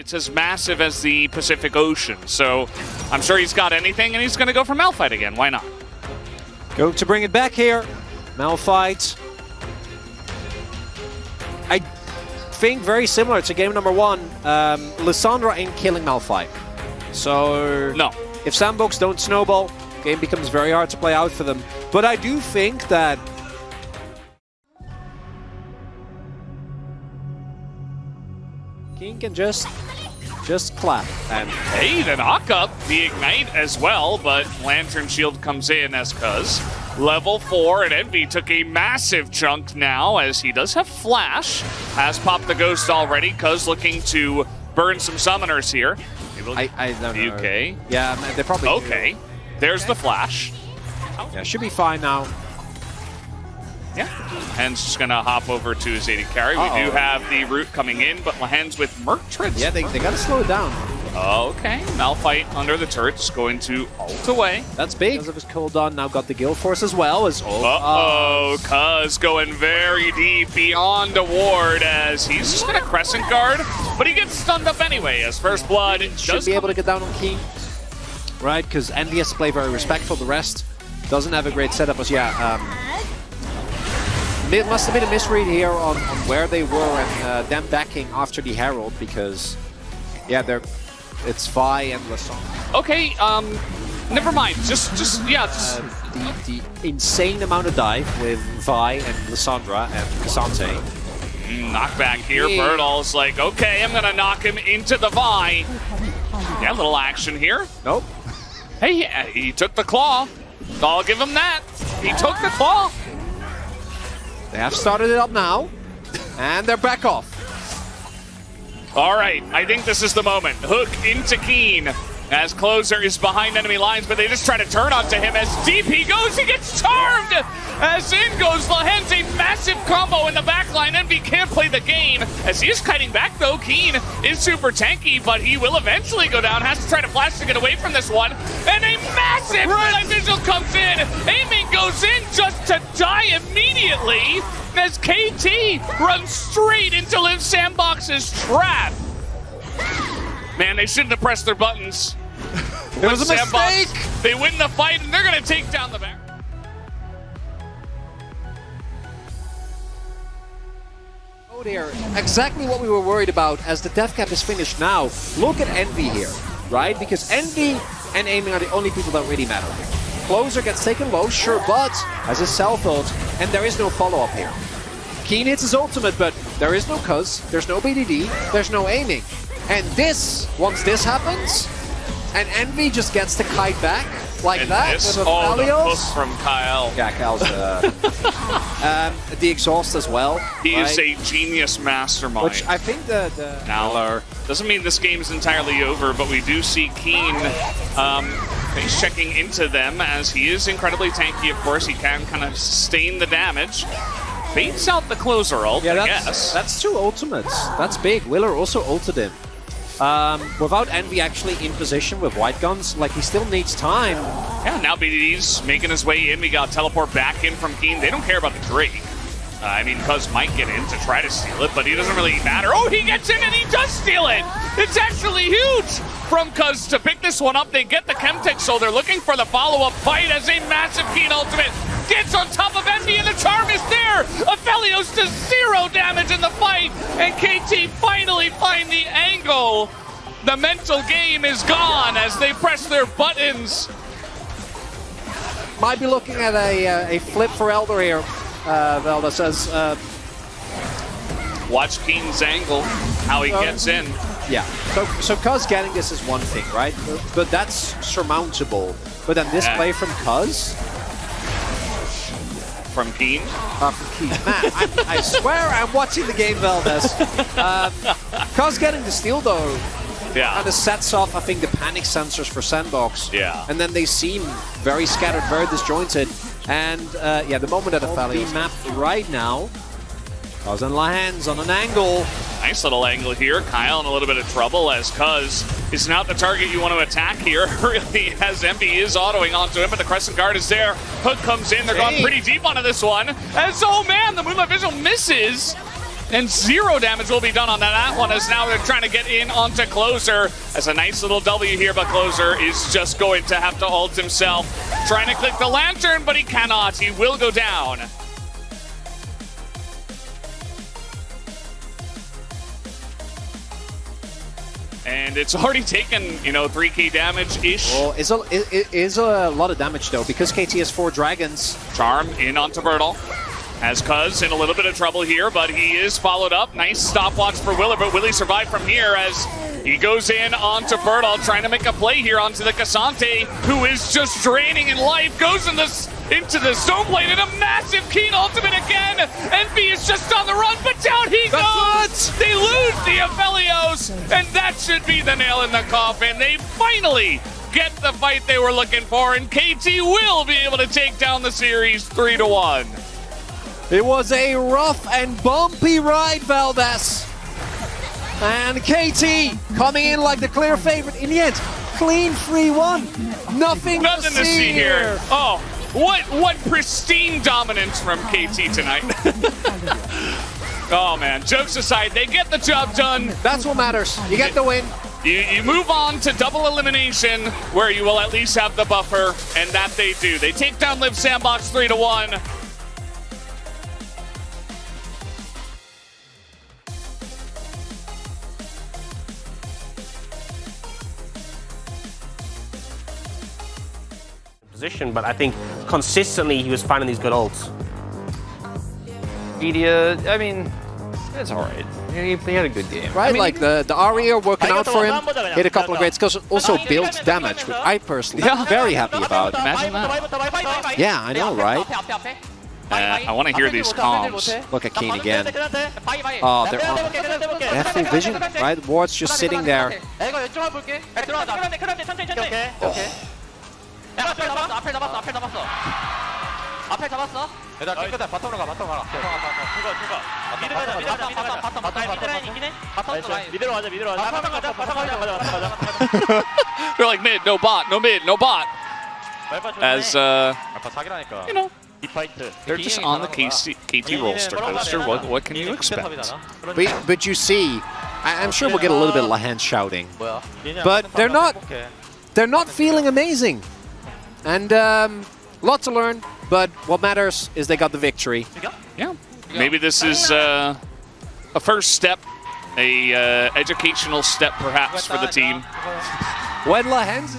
it's as massive as the Pacific Ocean. So I'm sure he's got anything, and he's going to go for Malphite again. Why not? Go to bring it back here. Malphite. I think very similar to game number one. Um, Lissandra ain't killing Malphite. So No. if sandbox don't snowball, game becomes very hard to play out for them. But I do think that Can just just clap and Hey, the knock up, the ignite as well, but Lantern Shield comes in as Cuzz. Level 4, and Envyy took a massive chunk now as he does have Flash. Has popped the Ghost already. Cuzz looking to burn some summoners here. I, I don't know. Okay. Yeah, they probably do. Okay. There's the Flash. Yeah, should be fine now. Yeah. Lehends just going to hop over to his AD carry. We do have the root coming in, but Lehends with Merc Treads. Yeah, they, they gotta slow it down. Okay. Malphite under the turret's going to ult away. That's big. Because of his cooldown, now got the Guild Force as well as oh, Uh-oh, Cuzz going very deep beyond the ward as he's just gonna Crescent Guard, but he gets stunned up anyway as First Blood should does be able to get down on Kiin. Right, because Envyy has to play very respectful. The rest doesn't have a great setup. As yeah, um, it must have been a misread here on, on where they were and uh, them backing after the Herald because yeah, they're it's Vi and Lissandra. Okay, um, never mind. Just, just, yeah, just, Uh, the, the insane amount of dive with Vi and Lissandra and K'Sante. knockback here. Hey. Burdol's like, okay, I'm gonna knock him into the Vi. Yeah, little action here. Nope. Hey, he took the claw. I'll give him that. He took the claw. They have started it up now, and they're back off. All right, I think this is the moment. Hook into Kiin as Clozer is behind enemy lines, but they just try to turn onto him as deep he goes. He gets charmed as in goes Lehends a massive combo in the back line. Envyy can't play the game as he is kiting back though. Kiin is super tanky, but he will eventually go down. Has to try to flash to get away from this one. And a massive red visual comes in. Aiming goes in just to die immediately as KT runs straight into Liiv Sandbox's trap. Man, they shouldn't have pressed their buttons. It was a Sandbox, mistake. They win the fight and they're going to take down the back. Oh dear, exactly what we were worried about as the death cap is finished now. Look at Envyy here, right? Because Envyy and Aiming are the only people that really matter. Clozer gets taken low, sure, but has his self ult, and there is no follow-up here. Kiin hits his ultimate, but there is no Cuzz, there's no BDD, there's no aiming. And this, once this happens, and Envyy just gets the kite back, like And that, with a oh, the hook from Kael. Yeah, Kael's, uh, um, the exhaust as well. He is a genius mastermind. Which I think the, the now, doesn't mean this game is entirely over, but we do see Kiin um, face checking into them as he is incredibly tanky, of course. He can kind of sustain the damage. Baits out the Clozer ult, yeah, I that's, guess. that's two ultimates. That's big. Willer also ulted him. Um, without Envyy actually in position with white guns, like he still needs time. Yeah, now BDD's making his way in. We got teleport back in from Kiin. They don't care about the Drake. Uh, I mean, Cuzz might get in to try to steal it, but he doesn't really matter. Oh, he gets in and he does steal it! It's actually huge from Cuzz to pick this one up. They get the Chemtech, so they're looking for the follow-up fight as a massive Kiin ultimate gets on top of Envyy, and the charm is there! Aphelios does zero damage in the fight, and KT finally find the angle. The mental game is gone as they press their buttons. Might be looking at a, uh, a flip for Elder here. Uh, Velda says, uh, Watch Kiin's angle, how he Um, gets in. Yeah. So, so Cuzz getting this is one thing, right? But, but that's surmountable. But then this Yeah. play from Cuzz, From Kiin. uh, from Keith. Man, I, I swear I'm watching the game, Veldes. Um, Cuzz getting the steal though, Yeah. kind of sets off, I think, the panic sensors for Sandbox. Yeah. And then they seem very scattered, very disjointed. And uh, yeah, the moment that the Valley map right now, Cuzz and Lehends on an angle. Nice little angle here. Kael in a little bit of trouble as Cuzz is not the target you want to attack here. really, as Envyy is autoing onto him, but the Crescent Guard is there. Hook comes in. They're going pretty deep onto this one. As, oh man, the Moonlight Vigil misses. and zero damage will be done on that one as now they're trying to get in onto Clozer. As a nice little W here, but Clozer is just going to have to ult himself. Trying to click the Lantern, but he cannot. He will go down. And it's already taken, you know, 3k damage-ish. Well, it's a, it is a lot of damage, though, because KT has four dragons. Charm in onto Burdol. Has Cuzz in a little bit of trouble here, but he is followed up. Nice stopwatch for Willer, but will he survive from here as he goes in onto Burdol, trying to make a play here onto the K'Sante, who is just draining in life, goes in this into the zone plate and a massive Kiin ultimate again. Envyy is just on the run, but down he goes. They lose the Aphelios, and that should be the nail in the coffin. They finally get the fight they were looking for, and KT will be able to take down the series 3 to 1. It was a rough and bumpy ride, Valdez. And KT coming in like the clear favorite in the end. Clean 3-1. Nothing, Nothing to see here. Oh, what what pristine dominance from KT tonight. oh man, jokes aside, they get the job done. That's what matters. You get the win. You, you move on to double elimination, where you will at least have the buffer, and that they do. They take down Liiv Sandbox 3 to 1. Position, but I think consistently he was finding these good ults. Media, I mean, it's alright. He, he had a good game. Right, I mean, like the, the Aria working out for him, hit a couple of great skills, also built damage, which I personally am very happy about. Imagine that. Yeah, I know, right? Uh, I want to hear these comms. Look at Kiin again. Oh, they're on. They have full vision, right? Ward's just sitting there. 앞 잡았어 얘들아 깨끗해 바텀으로 가 바텀 가라 누가 누가 미드 가자 미드 가자 미드 가자 바텀 바텀 미드 라인 이기네 바텀 라인 미드로 가자 미드로 가자 바텀 가자 바텀 가자 가자 가자 가자 They're like mid, no bot, no mid, no bot. As, uh, 아빠 사기라니까 you know, 이 파이트 they're just on the KC, KT roster coaster. What, what can you expect? But, but you see, I, I'm sure we'll get a little bit of Lahan shouting. 뭐야 But they're not- They're not feeling amazing. And um, lot to learn, but what matters is they got the victory. Yeah. Maybe this is uh, a first step, a uh, educational step perhaps for the team. When Lehends